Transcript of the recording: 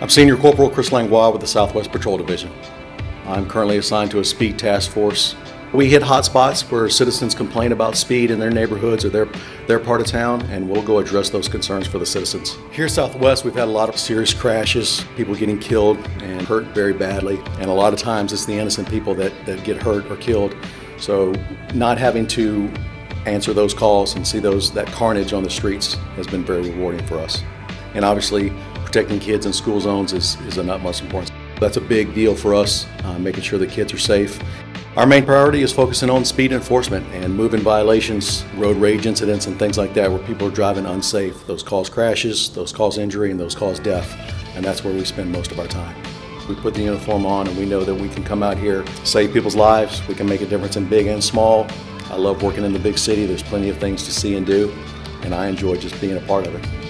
I'm Senior Corporal Chris Langlois with the Southwest Patrol Division. I'm currently assigned to a speed task force. We hit hot spots where citizens complain about speed in their neighborhoods or their, their part of town, and we'll go address those concerns for the citizens. Here Southwest, we've had a lot of serious crashes, people getting killed and hurt very badly, and a lot of times it's the innocent people that, that get hurt or killed. So not having to answer those calls and see those that carnage on the streets has been very rewarding for us. And obviously, protecting kids in school zones is, is an utmost importance. That's a big deal for us, uh, making sure the kids are safe. Our main priority is focusing on speed enforcement and moving violations, road rage incidents, and things like that where people are driving unsafe. Those cause crashes, those cause injury, and those cause death. And that's where we spend most of our time. We put the uniform on and we know that we can come out here, save people's lives. We can make a difference in big and small. I love working in the big city. There's plenty of things to see and do, and I enjoy just being a part of it.